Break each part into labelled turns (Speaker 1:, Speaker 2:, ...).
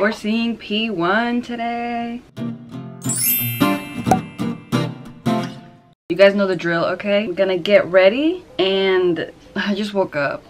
Speaker 1: We're seeing P1 today. You guys know the drill, okay? We're gonna get ready and I just woke up.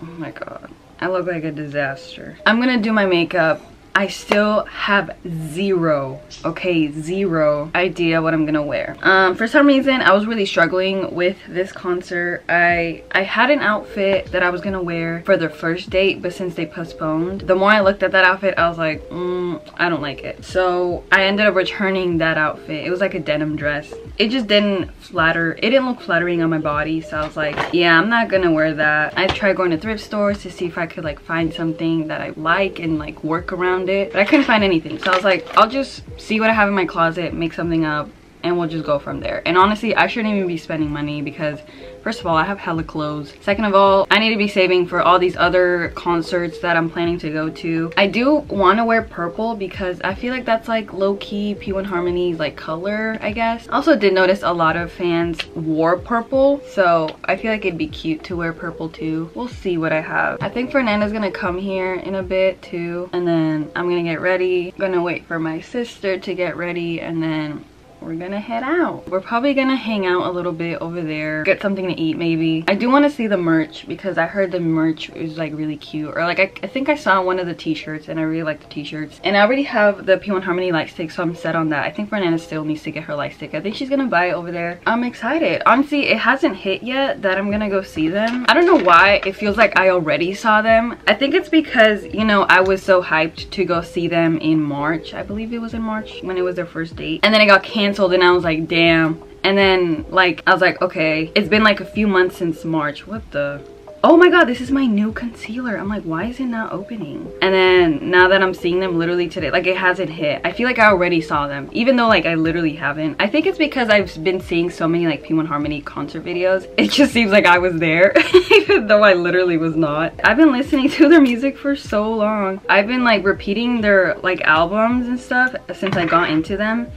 Speaker 1: Oh my god. I look like a disaster. I'm gonna do my makeup I still have zero, okay, zero idea what I'm gonna wear. Um, for some reason, I was really struggling with this concert. I, I had an outfit that I was gonna wear for the first date, but since they postponed, the more I looked at that outfit, I was like, mm, I don't like it. So I ended up returning that outfit. It was like a denim dress. It just didn't flatter. It didn't look flattering on my body, so I was like, yeah, I'm not gonna wear that. I tried going to thrift stores to see if I could like find something that I like and like work around it but i couldn't find anything. So i was like i'll just see what i have in my closet make something up and we'll just go from there. And honestly i shouldn't even be spending money because First of all, I have hella clothes. Second of all, I need to be saving for all these other concerts that I'm planning to go to. I do want to wear purple because I feel like that's like low-key P1 Harmony's like color, I guess. Also did notice a lot of fans wore purple, so I feel like it'd be cute to wear purple too. We'll see what I have. I think Fernanda's gonna come here in a bit too, and then I'm gonna get ready. I'm gonna wait for my sister to get ready, and then we're gonna head out. We're probably gonna hang out a little bit over there, get something to eat maybe. I do want to see the merch because I heard the merch is like really cute. Or like I, I think I saw one of the t-shirts and I really like the t-shirts. And I already have the P1 Harmony light stick so I'm set on that. I think Fernanda still needs to get her light stick. I think she's gonna buy it over there. I'm excited. Honestly, it hasn't hit yet that I'm gonna go see them. I don't know why it feels like I already saw them. I think it's because, you know, I was so hyped to go see them in March. I believe it was in March when it was their first date. And then it got canceled canceled and I was like, damn. And then like, I was like, okay, it's been like a few months since March. What the? oh my god this is my new concealer. I'm like why is it not opening? And then now that i'm seeing them literally today like it hasn't hit. I feel like i already saw them. Even though like i literally haven't. I think it's because i've been seeing so many like p1 harmony concert videos. It just seems like i was there even though i literally was not. I've been listening to their music for so long. I've been like repeating their like albums and stuff since i got into them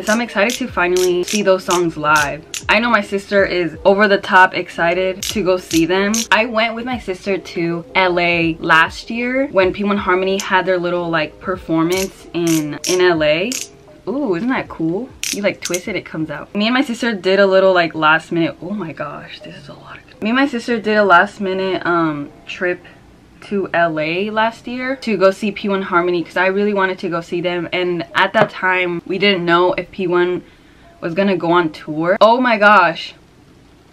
Speaker 1: and so I'm excited to finally see those songs live. I know my sister is over the top excited to go see them. I went with my sister to LA last year when P1 Harmony had their little like performance in, in LA. Ooh, isn't that cool? You like twist it, it comes out. Me and my sister did a little like last minute, oh my gosh, this is a lot of Me and my sister did a last minute um trip to LA last year to go see P1 Harmony because I really wanted to go see them and at that time we didn't know if P1 was gonna go on tour. Oh my gosh.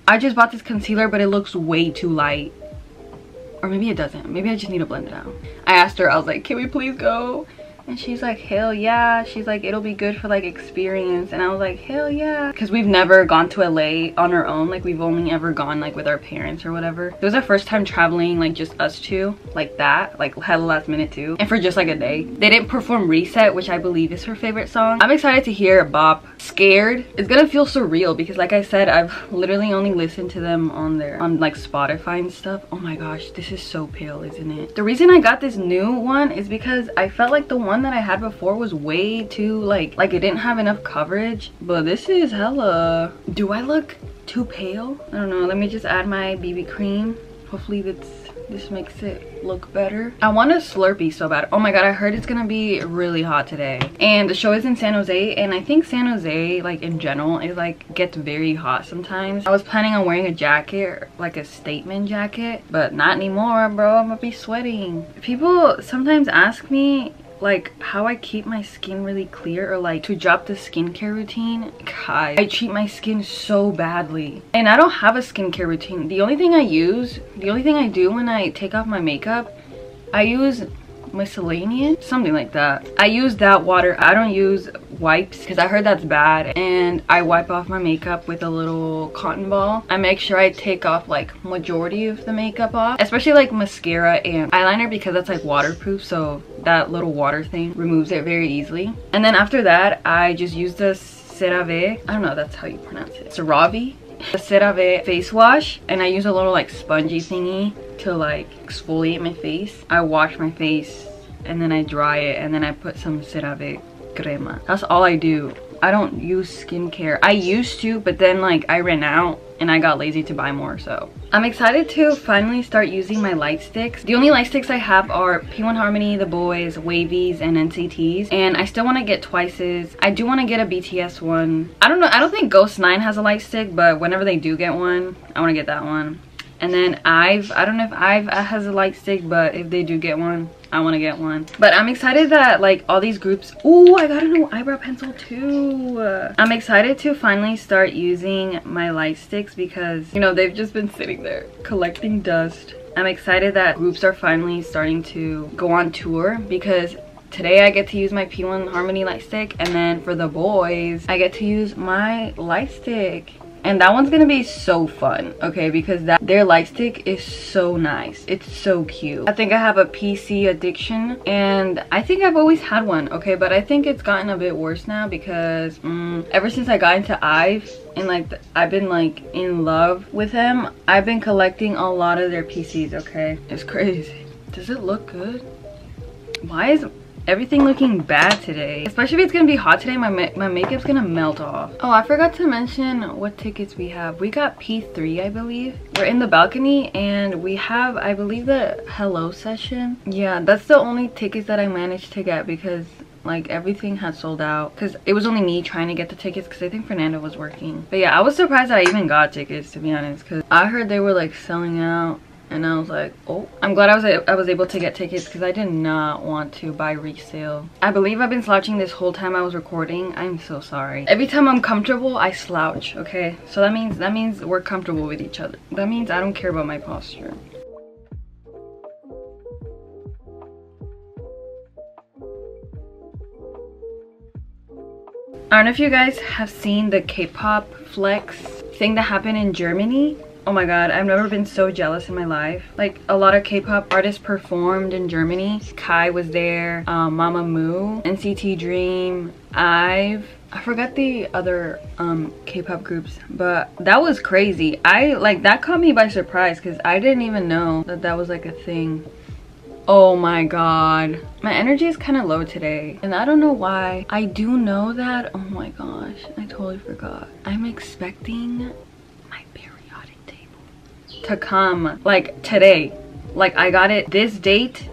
Speaker 1: I just bought this concealer but it looks way too light. Or maybe it doesn't. Maybe I just need to blend it out. I asked her, I was like, can we please go? And she's like, hell yeah. She's like, it'll be good for like experience. And I was like, hell yeah. Because we've never gone to LA on our own. Like we've only ever gone like with our parents or whatever. It was our first time traveling like just us two like that. Like had a last minute too. And for just like a day. They didn't perform Reset, which I believe is her favorite song. I'm excited to hear Bop. Scared. It's gonna feel surreal because like I said, I've literally only listened to them on their, on like Spotify and stuff. Oh my gosh, this is so pale, isn't it? The reason I got this new one is because I felt like the one one that I had before was way too like like it didn't have enough coverage but this is hella do I look too pale? I don't know let me just add my BB cream. Hopefully that's this makes it look better. I want a slurpee so bad. Oh my god i heard it's gonna be really hot today. And the show is in san jose and i think san jose like in general it like gets very hot sometimes. I was planning on wearing a jacket like a statement jacket but not anymore bro. I'm gonna be sweating. People sometimes ask me like how I keep my skin really clear or like to drop the skincare routine God, I treat my skin so badly. And I don't have a skincare routine. The only thing I use the only thing I do when I take off my makeup I use miscellaneous? Something like that. I use that water. I don't use wipes because i heard that's bad. And i wipe off my makeup with a little cotton ball. I make sure i take off like majority of the makeup off especially like mascara and eyeliner because that's like waterproof so that little water thing removes it very easily. And then after that i just use the CeraVe. I don't know that's how you pronounce it. CeraVe? The CeraVe face wash. And I use a little like spongy thingy to like exfoliate my face. I wash my face and then I dry it and then I put some CeraVe crema. That's all I do. I don't use skincare. I used to, but then like I ran out and I got lazy to buy more so I'm excited to finally start using my light sticks the only light sticks I have are P1 Harmony The Boyz wavies and NCTs and I still want to get twices I do want to get a BTS one I don't know I don't think Ghost 9 has a light stick but whenever they do get one I want to get that one and then I've I don't know if IVE has a light stick but if they do get one I want to get one. But I'm excited that like all these groups. Oh, I got a new eyebrow pencil too. I'm excited to finally start using my light sticks because you know they've just been sitting there collecting dust. I'm excited that groups are finally starting to go on tour because today I get to use my P1 Harmony light stick and then for The Boyz I get to use my light stick and that one's gonna be so fun okay? Because that their light stick is so nice. It's so cute. I think i have a pc addiction and i think i've always had one okay? But i think it's gotten a bit worse now because um, ever since i got into IVE and like i've been like in love with them i've been collecting a lot of their pcs okay? It's crazy. Does it look good? Why is everything looking bad today. Especially if it's gonna be hot today my, ma my makeup's gonna melt off. Oh i forgot to mention what tickets we have. We got p3 i believe. We're in the balcony and we have i believe the hello session. Yeah that's the only tickets that i managed to get because like everything had sold out. Because it was only me trying to get the tickets because i think Fernanda was working. But yeah i was surprised that i even got tickets to be honest because i heard they were like selling out and I was like, oh, I'm glad I was I was able to get tickets because I did not want to buy resale. I believe I've been slouching this whole time I was recording. I'm so sorry. Every time I'm comfortable, I slouch, okay? So that means that means we're comfortable with each other. That means I don't care about my posture. I don't know if you guys have seen the K-pop flex thing that happened in Germany Oh my god, I've never been so jealous in my life. Like, a lot of K-pop artists performed in Germany. Kai was there, um, Mamamoo, NCT Dream, IVE. I forgot the other um, K-pop groups, but that was crazy. I, like, that caught me by surprise because I didn't even know that that was, like, a thing. Oh my god. My energy is kind of low today and I don't know why. I do know that, oh my gosh, I totally forgot. I'm expecting to come like today. Like i got it this date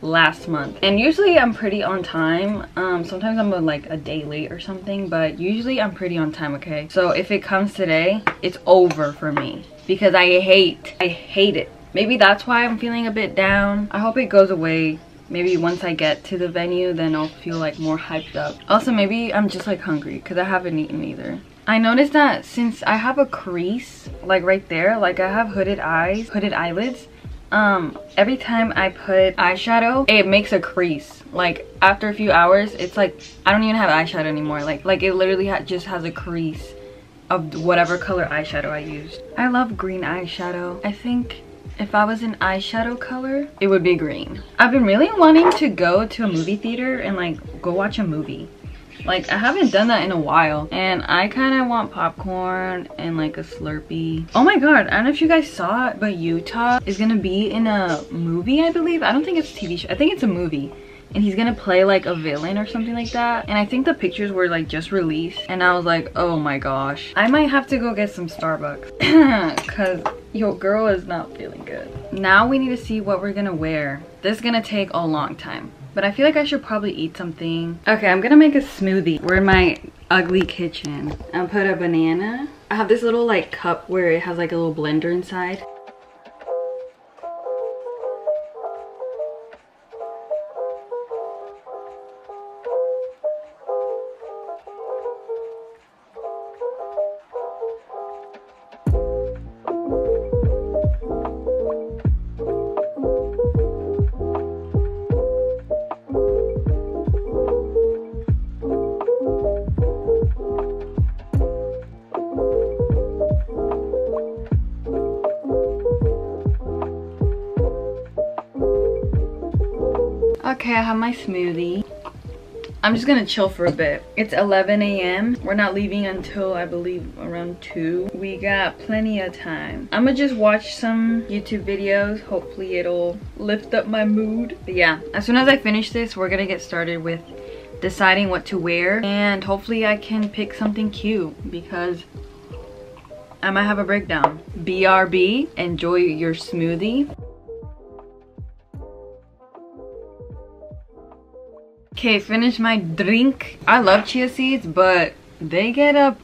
Speaker 1: last month. And usually i'm pretty on time. Um sometimes i'm like a day late or something but usually i'm pretty on time okay? So if it comes today it's over for me. Because i hate i hate it. Maybe that's why i'm feeling a bit down. I hope it goes away. Maybe once i get to the venue then i'll feel like more hyped up. Also maybe i'm just like hungry because i haven't eaten either I noticed that since I have a crease like right there, like I have hooded eyes, hooded eyelids, um, every time I put eyeshadow, it makes a crease. Like after a few hours, it's like I don't even have eyeshadow anymore. Like like it literally ha just has a crease of whatever color eyeshadow I used. I love green eyeshadow. I think if I was an eyeshadow color, it would be green. I've been really wanting to go to a movie theater and like go watch a movie. Like, I haven't done that in a while. And I kind of want popcorn and like a Slurpee. Oh my god, I don't know if you guys saw it, but Yuta is gonna be in a movie, I believe. I don't think it's a TV show. I think it's a movie and he's gonna play like a villain or something like that and i think the pictures were like just released and i was like oh my gosh i might have to go get some starbucks because your girl is not feeling good now we need to see what we're gonna wear this is gonna take a long time but I feel like I should probably eat something. Okay, I'm gonna make a smoothie. We're in my ugly kitchen. I'll put a banana. I have this little like cup where it has like a little blender inside. My smoothie. I'm just gonna chill for a bit. It's 11 a.m. We're not leaving until I believe around 2. We got plenty of time. I'm gonna just watch some YouTube videos. Hopefully it'll lift up my mood. But yeah, as soon as I finish this, we're gonna get started with deciding what to wear. And hopefully I can pick something cute because I might have a breakdown. BRB, enjoy your smoothie. Okay, finish my drink. I love chia seeds, but they get up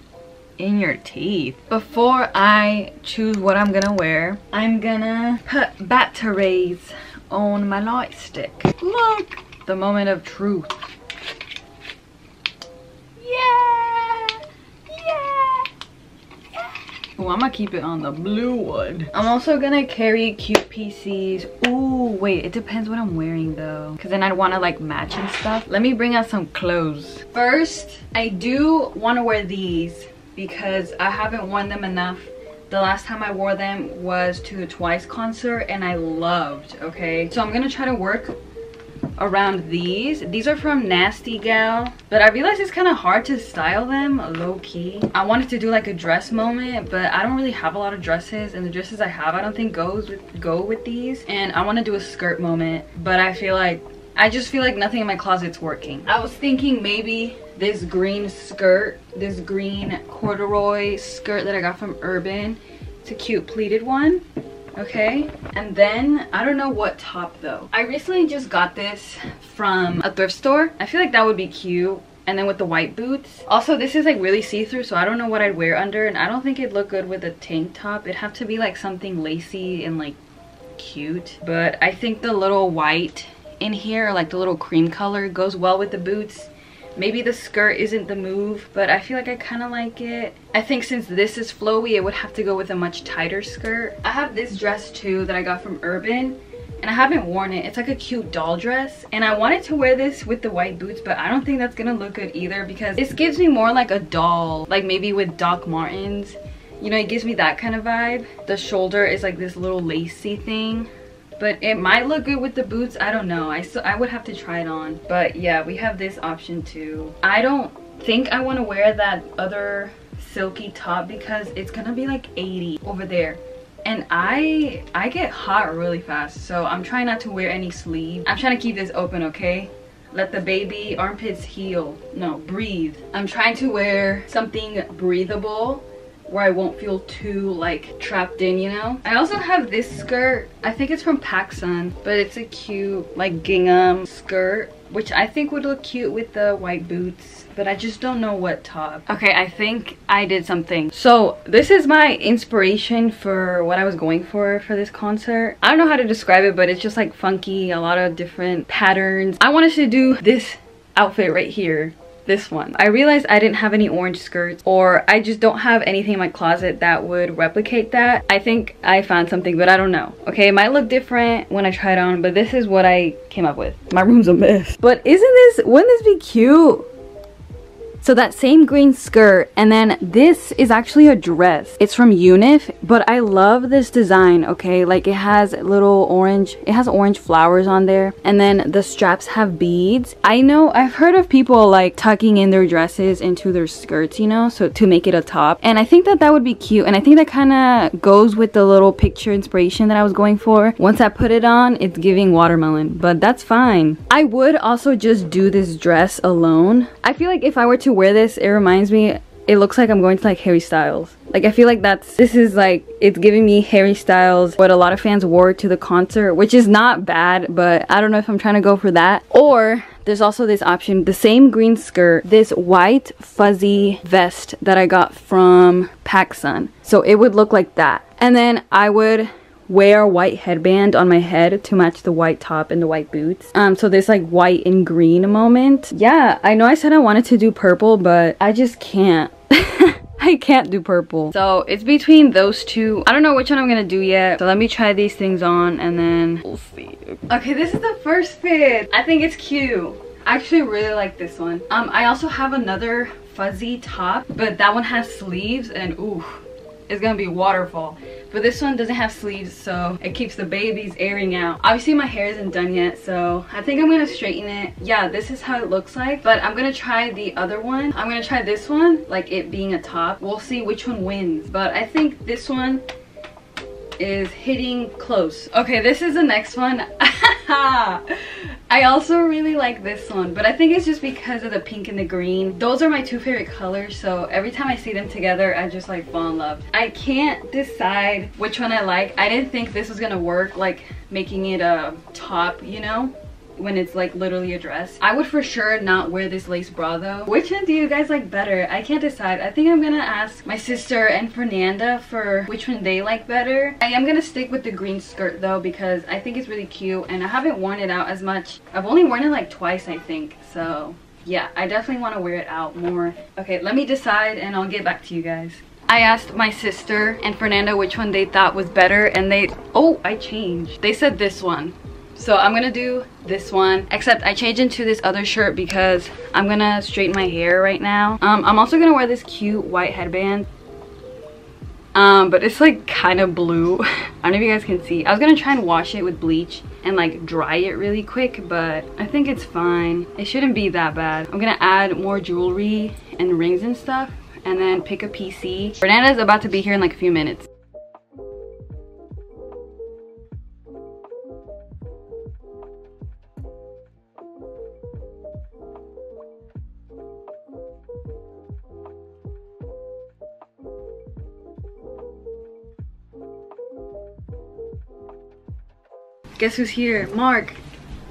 Speaker 1: in your teeth. Before I choose what I'm gonna wear, I'm gonna put batteries on my light stick. Look! The moment of truth. Yeah! Yeah! yeah. Oh, I'm gonna keep it on the blue one. I'm also gonna carry cute PCs. Ooh, wait, it depends what I'm wearing though. Cause then I'd wanna like match and stuff. Let me bring out some clothes. First, I do wanna wear these because I haven't worn them enough. The last time I wore them was to the Twice concert and I loved, okay? So I'm gonna try to work around these. These are from Nasty Gal, but I realized it's kind of hard to style them low-key. I wanted to do like a dress moment, but I don't really have a lot of dresses and the dresses I have I don't think goes with go with these. And I want to do a skirt moment, but I feel like I just feel like nothing in my closet's working. I was thinking maybe this green skirt, this green corduroy skirt that I got from Urban. It's a cute pleated one okay and then i don't know what top though. I recently just got this from a thrift store. I feel like that would be cute. And then with the white boots. Also this is like really see-through so i don't know what i'd wear under and i don't think it'd look good with a tank top. It'd have to be like something lacy and like cute. But i think the little white in here like the little cream color goes well with the boots Maybe the skirt isn't the move, but I feel like I kind of like it. I think since this is flowy, it would have to go with a much tighter skirt. I have this dress too that I got from Urban and I haven't worn it. It's like a cute doll dress and I wanted to wear this with the white boots but I don't think that's gonna look good either because this gives me more like a doll like maybe with Doc Martens you know it gives me that kind of vibe the shoulder is like this little lacy thing but it might look good with the boots. I don't know. I so i would have to try it on. But yeah we have this option too. I don't think i want to wear that other silky top because it's gonna be like 80 over there. And i i get hot really fast so i'm trying not to wear any sleeve. I'm trying to keep this open okay? Let the baby armpits heal. No breathe. I'm trying to wear something breathable where I won't feel too like trapped in, you know? I also have this skirt. I think it's from PacSun, but it's a cute like gingham skirt, which I think would look cute with the white boots, but I just don't know what top. Okay, I think I did something. So this is my inspiration for what I was going for for this concert. I don't know how to describe it, but it's just like funky, a lot of different patterns. I wanted to do this outfit right here this one. I realized I didn't have any orange skirts or I just don't have anything in my closet that would replicate that. I think I found something, but I don't know. Okay, it might look different when I try it on, but this is what I came up with. My room's a mess. But isn't this, wouldn't this be cute? So that same green skirt and then this is actually a dress. It's from Unif, but I love this design, okay? Like it has little orange, it has orange flowers on there and then the straps have beads. I know I've heard of people like tucking in their dresses into their skirts, you know, so to make it a top. And I think that that would be cute and I think that kind of goes with the little picture inspiration that I was going for. Once I put it on, it's giving watermelon, but that's fine. I would also just do this dress alone. I feel like if I were to wear this, it reminds me, it looks like I'm going to like Harry Styles. Like I feel like that's, this is like, it's giving me Harry Styles, what a lot of fans wore to the concert, which is not bad, but I don't know if I'm trying to go for that. Or there's also this option, the same green skirt, this white fuzzy vest that I got from PacSun. So it would look like that. And then I would wear a white headband on my head to match the white top and the white boots. Um, so this like white and green moment. Yeah, I know I said I wanted to do purple, but I just can't. I can't do purple. So it's between those two. I don't know which one I'm gonna do yet. So let me try these things on and then we'll see. Okay, this is the first fit. I think it's cute. I actually really like this one. Um, I also have another fuzzy top, but that one has sleeves and ooh, it's gonna be waterfall. But this one doesn't have sleeves so it keeps the babies airing out. Obviously my hair isn't done yet so i think i'm gonna straighten it. Yeah this is how it looks like but i'm gonna try the other one. I'm gonna try this one like it being a top. We'll see which one wins but i think this one is hitting close okay this is the next one I also really like this one, but I think it's just because of the pink and the green. Those are my two favorite colors, so every time I see them together, I just like fall in love. I can't decide which one I like. I didn't think this was gonna work, like making it a top, you know? When it's like literally a dress. I would for sure not wear this lace bra though. Which one do you guys like better? I can't decide. I think I'm gonna ask my sister and Fernanda for which one they like better. I am gonna stick with the green skirt though because I think it's really cute and I haven't worn it out as much. I've only worn it like twice I think so yeah I definitely want to wear it out more. Okay let me decide and I'll get back to you guys. I asked my sister and Fernanda which one they thought was better and they, oh, I changed. They said this one. So I'm gonna do this one, except I changed into this other shirt because I'm gonna straighten my hair right now. Um, I'm also gonna wear this cute white headband. Um, but it's like kind of blue. I don't know if you guys can see. I was gonna try and wash it with bleach and like dry it really quick, but I think it's fine. It shouldn't be that bad. I'm gonna add more jewelry and rings and stuff and then pick a PC. Fernanda's about to be here in like a few minutes. Guess who's here? Mark.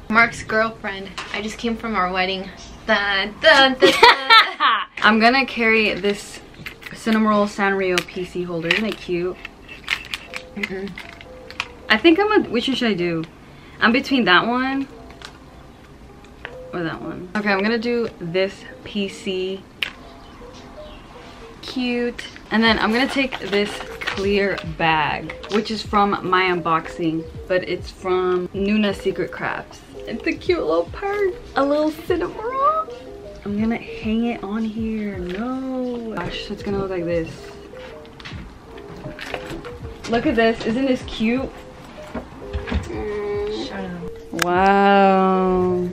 Speaker 2: Mark's girlfriend. I just came from our wedding. Dun, dun, dun,
Speaker 1: I'm gonna carry this Cinnamoroll Sanrio PC holder. Isn't it cute? Mm -mm. I think I'm a, which one should I do? I'm between that one or that one. Okay, I'm gonna do this PC. Cute. And then I'm gonna take this clear bag, which is from my unboxing, but it's from Nuna Secret Crafts. It's a cute little purse, a little cinnamon. I'm gonna hang it on here. No. Gosh, it's gonna look like this. Look at this. Isn't this cute? Wow.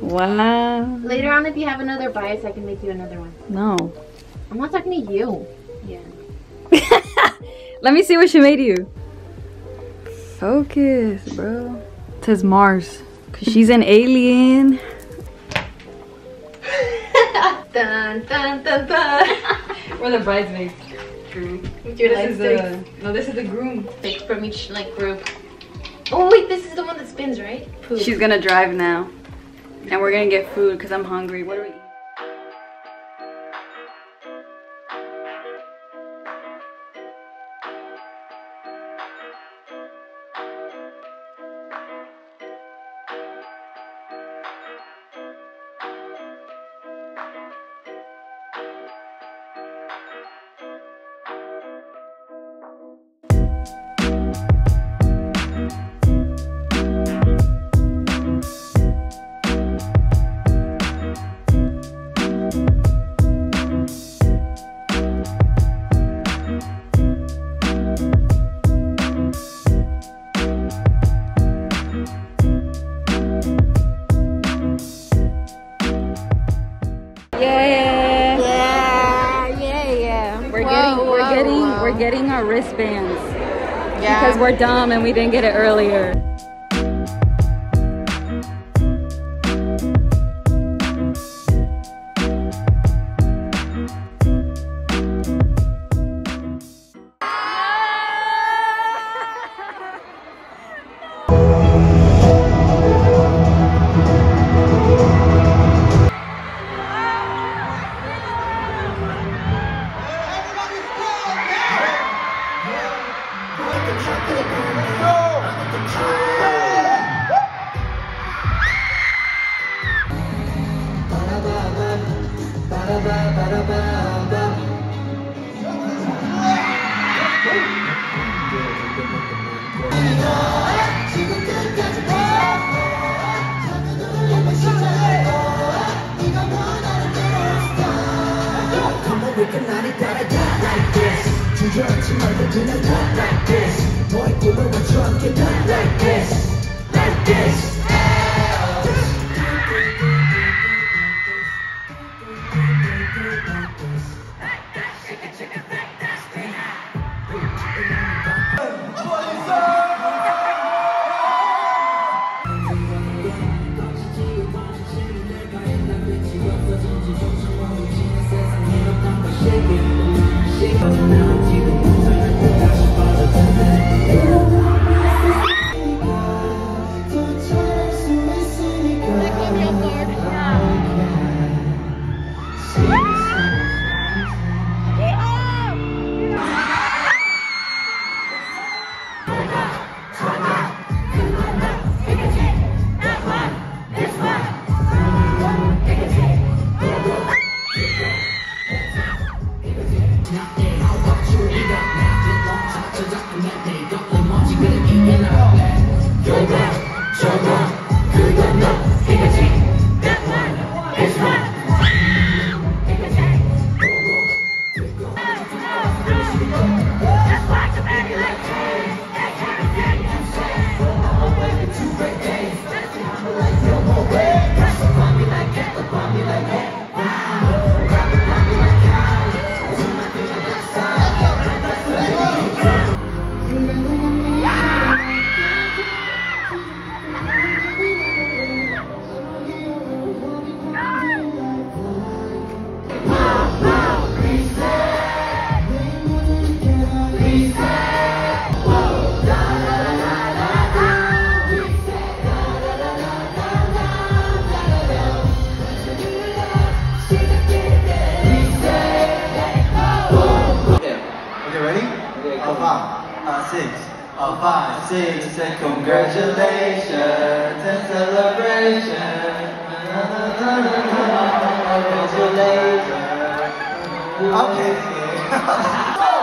Speaker 1: Wow.
Speaker 2: Later on, if you have another bias, I can make you another one.
Speaker 1: No.
Speaker 2: I'm not talking to you. Yeah.
Speaker 1: Let me see what she made you. Focus, bro. It says Mars. Cause she's an alien.
Speaker 2: dun, dun, dun, dun.
Speaker 1: We're the bridesmaids.
Speaker 2: With
Speaker 1: this is the, no, this is the groom.
Speaker 2: Pick from each like group. Oh wait, this is the one that spins, right?
Speaker 1: Poop. She's gonna drive now. And we're gonna get food because I'm hungry. What are we wristbands. Yeah. Because we're dumb and we didn't get it earlier. Perfect
Speaker 3: in the perfect. Oh, five, six, and congratulations and celebration. Congratulations. Okay.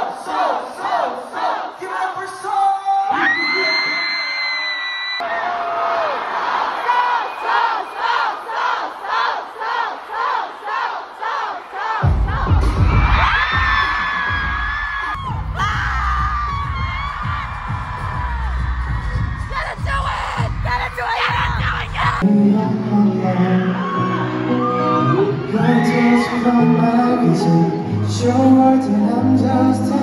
Speaker 3: come back easy. Sure, then I'm just.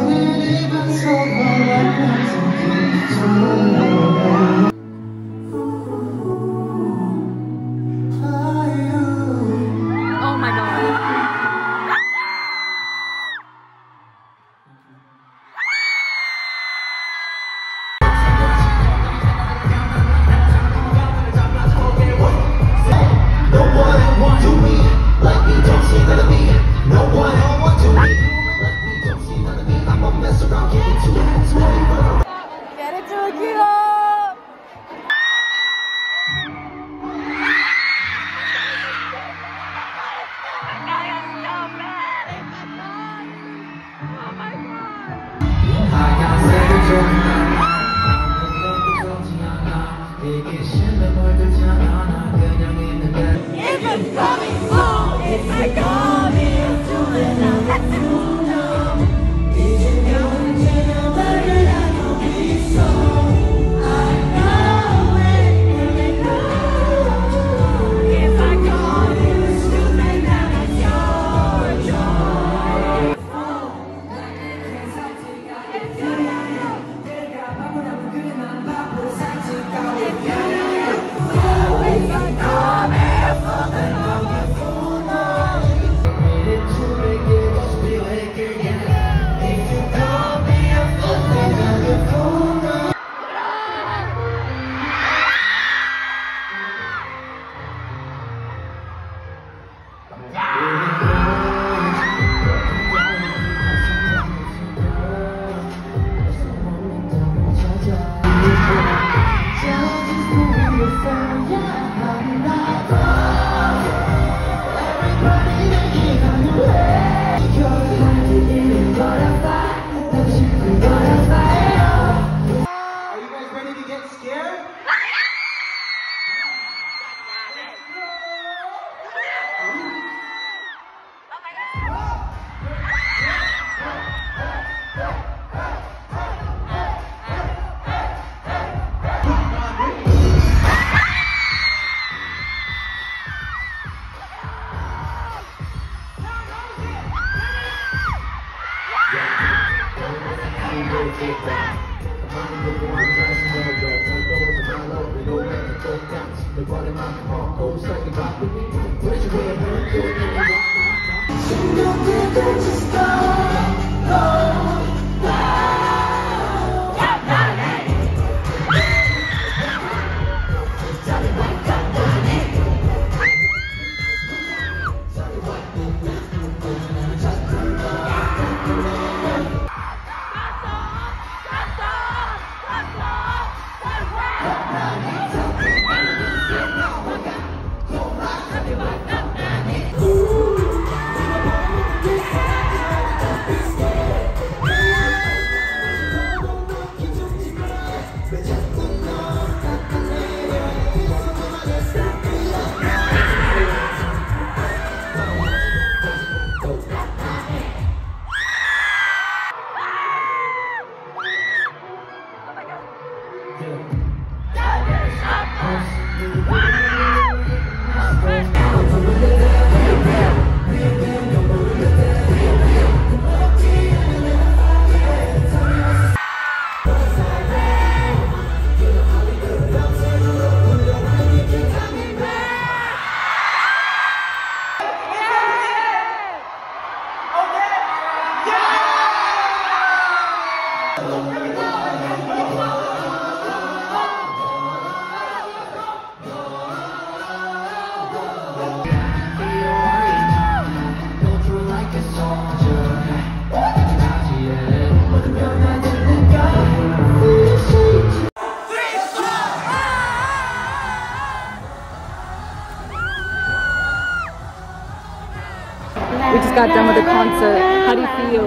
Speaker 1: We just got done with the concert. How do you feel?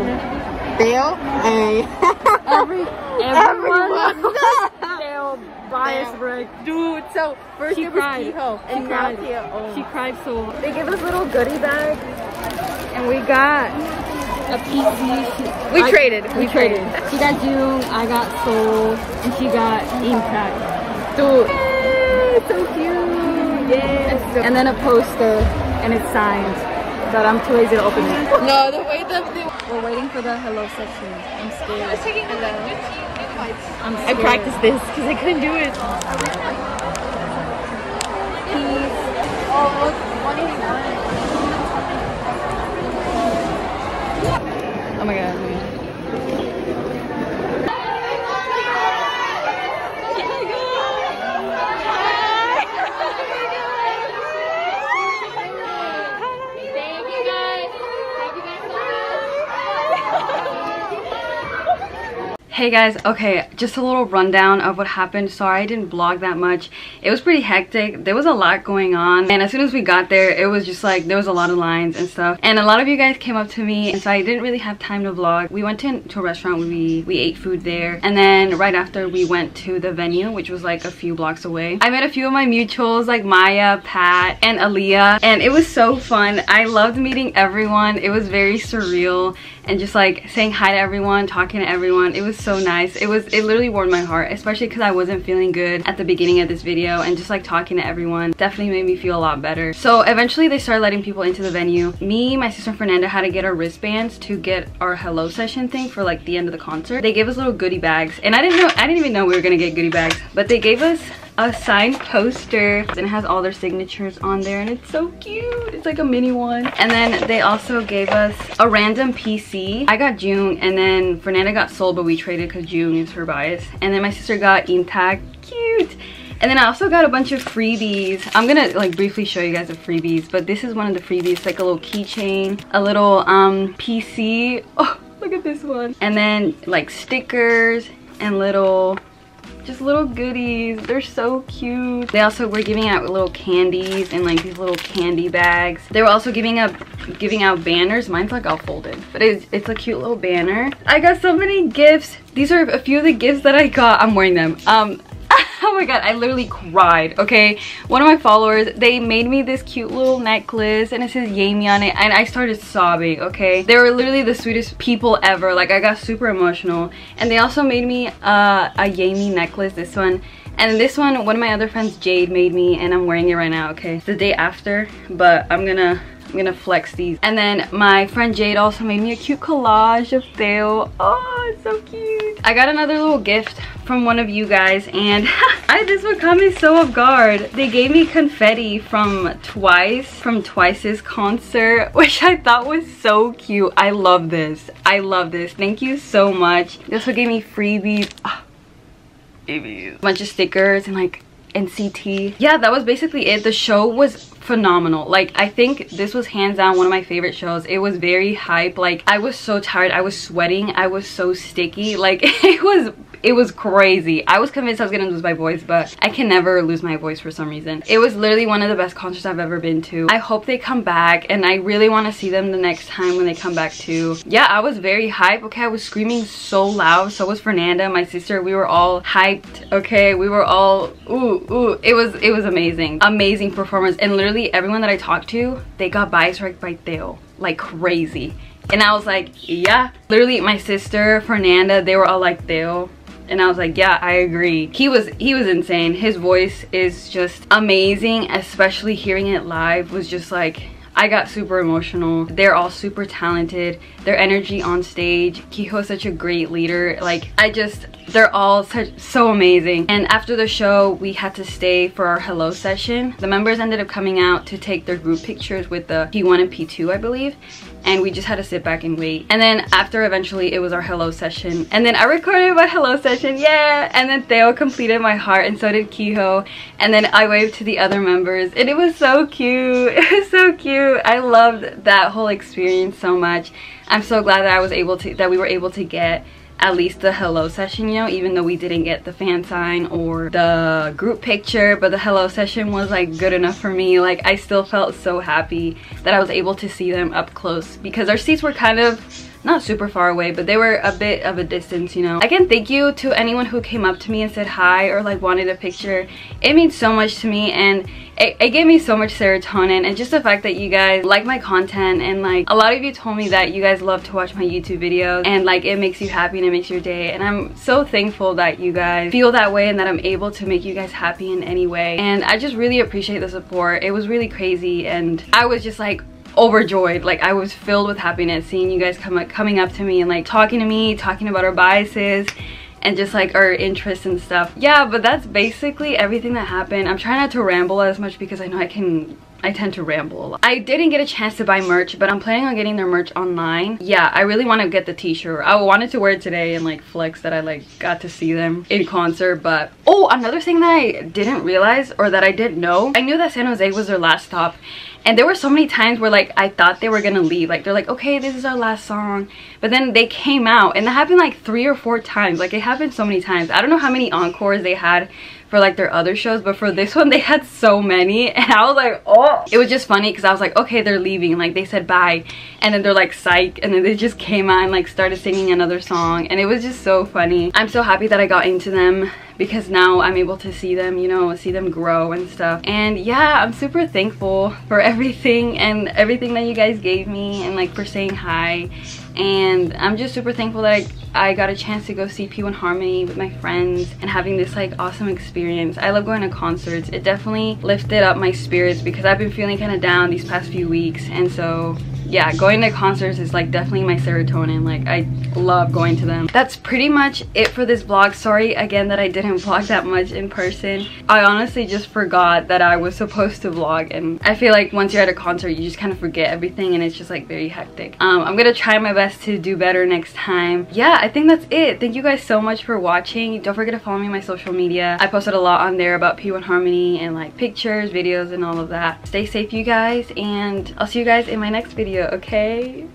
Speaker 4: Fail? Hey.
Speaker 1: Every everyone. Bias break.
Speaker 4: Dude, so first
Speaker 1: She
Speaker 4: it was
Speaker 1: cried. Keeho,
Speaker 4: and now. Oh.
Speaker 1: She cried so. They gave us little goodie bags, and we got a PC.
Speaker 4: We
Speaker 1: I-
Speaker 4: traded.
Speaker 1: We traded. She got Jiung, I got Soul, and she got Intak. Dude, Yay, so cute. Yes. And then a poster, and it's signed. But I'm too lazy to open it.
Speaker 4: No, the way that they.
Speaker 1: We're waiting for the hello section. I'm scared.
Speaker 2: taking
Speaker 4: Hello.
Speaker 1: I'm scared.
Speaker 4: I practiced this because I couldn't do it.
Speaker 2: Oh, look, 181.
Speaker 1: Oh my god. oh my god.
Speaker 2: Thank you guys. Thank you guys so
Speaker 1: Hey guys, okay, just a little rundown of what happened. Sorry I didn't vlog that much. It was pretty hectic. There was a lot going on. And as soon as we got there, it was just like, there was a lot of lines and stuff. And a lot of you guys came up to me, and so I didn't really have time to vlog. We went to, to a restaurant, we, we ate food there. And then right after, we went to the venue, which was like a few blocks away. I met a few of my mutuals, like Maya, Pat, and Aaliyah. And it was so fun. I loved meeting everyone. It was very surreal and just like saying hi to everyone, talking to everyone. It was so nice. It was, it literally warmed my heart, especially because I wasn't feeling good at the beginning of this video and just like talking to everyone definitely made me feel a lot better. So eventually they started letting people into the venue. Me, my sister Fernanda had to get our wristbands to get our hello session thing for like the end of the concert. They gave us little goodie bags and I didn't know, I didn't even know we were gonna get goodie bags, but they gave us a signed poster and it has all their signatures on there and it's so cute it's like a mini one and then they also gave us a random pc i got Jiung and then fernanda got soul but we traded because Jiung is her bias and then my sister got Intak cute and then I also got a bunch of freebies. I'm gonna like briefly show you guys the freebies, but this is one of the freebies, like a little keychain, a little um PC. Oh, look at this one. And then like stickers and little just little goodies. They're so cute. They also were giving out little candies and like these little candy bags. They were also giving up giving out banners. Mine's like all folded. But it's, it's a cute little banner. I got so many gifts. These are a few of the gifts that i got. I'm wearing them. Um oh my god i literally cried okay? One of my followers they made me this cute little necklace and it says yami on it and i started sobbing okay? They were literally the sweetest people ever like i got super emotional. And they also made me uh, a yami necklace this one. And this one one of my other friends jade made me and i'm wearing it right now okay? It's the day after but i'm gonna I'm gonna flex these. And then my friend Jade also made me a cute collage of Theo. Oh, it's so cute. I got another little gift from one of you guys and I this one caught me so off guard. They gave me confetti from Twice, from Twice's concert, which I thought was so cute. I love this. I love this. Thank you so much. This one gave me freebies. Ah, babies. Bunch of stickers and like NCT. Yeah, that was basically it. The show was phenomenal. Like, I think this was hands down one of my favorite shows. It was very hype. Like, I was so tired. I was sweating. I was so sticky. Like, it was it was crazy. I was convinced I was gonna lose my voice, but I can never lose my voice for some reason. It was literally one of the best concerts I've ever been to. I hope they come back and I really want to see them the next time when they come back too. Yeah, I was very hyped. Okay, I was screaming so loud. So was Fernanda, my sister. We were all hyped. Okay, we were all ooh ooh. It was it was amazing, amazing performance. And literally everyone that I talked to, they got bias right by Theo like crazy. And I was like, yeah. Literally, my sister, Fernanda, they were all like, Theo, and I was like yeah I agree he was he was insane his voice is just amazing especially hearing it live was just like I got super emotional. They're all super talented. Their energy on stage. Keeho is such a great leader. Like, I just, they're all such, so amazing. And after the show, we had to stay for our hello session. The members ended up coming out to take their group pictures with the P1 and P2, I believe and we just had to sit back and wait. And then after eventually it was our hello session. And then I recorded my hello session yeah! And then Theo completed my heart and so did Keeho. And then I waved to the other members and it was so cute. It was so cute. I loved that whole experience so much. I'm so glad that I was able to that we were able to get at least the hello session, you know, even though we didn't get the fan sign or the group picture, but the hello session was like good enough for me. Like I still felt so happy that I was able to see them up close because our seats were kind of not super far away but they were a bit of a distance you know. Again thank you to anyone who came up to me and said hi or like wanted a picture. It means so much to me and it, it, gave me so much serotonin and just the fact that you guys like my content and like a lot of you told me that you guys love to watch my YouTube videos and like it makes you happy and it makes your day and I'm so thankful that you guys feel that way and that I'm able to make you guys happy in any way and I just really appreciate the support. It was really crazy and I was just like overjoyed like i was filled with happiness seeing you guys come up coming up to me and like talking to me talking about our biases and just like our interests and stuff yeah but that's basically everything that happened i'm trying not to ramble as much because i know i can I tend to ramble a lot. I didn't get a chance to buy merch, but I'm planning on getting their merch online. Yeah, I really want to get the t-shirt. I wanted to wear it today and like flex that I like got to see them in concert, but... Oh, another thing that I didn't realize or that I didn't know. I knew that San Jose was their last stop and there were so many times where like I thought they were gonna leave. Like they're like okay this is our last song. But then they came out and that happened like three or four times. Like it happened so many times. I don't know how many encores they had for like their other shows but for this one they had so many and I was like oh. It was just funny because I was like okay they're leaving like they said bye and then they're like psych and then they just came out and like started singing another song and it was just so funny. I'm so happy that I got into them because now I'm able to see them you know see them grow and stuff. And yeah I'm super thankful for everything and everything that you guys gave me and like for saying hi and I'm just super thankful that I, I got a chance to go see P1 Harmony with my friends and having this like awesome experience. I love going to concerts. It definitely lifted up my spirits because I've been feeling kind of down these past few weeks and so yeah, going to concerts is like definitely my serotonin. Like I love going to them. That's pretty much it for this vlog. Sorry again that I didn't vlog that much in person. I honestly just forgot that I was supposed to vlog and I feel like once you're at a concert you just kind of forget everything and it's just like very hectic. Um, I'm gonna try my best to do better next time. Yeah, I think that's it. Thank you guys so much for watching. Don't forget to follow me on my social media. I posted a lot on there about P1 Harmony and like pictures, videos, and all of that. Stay safe you guys and I'll see you guys in my next video, okay?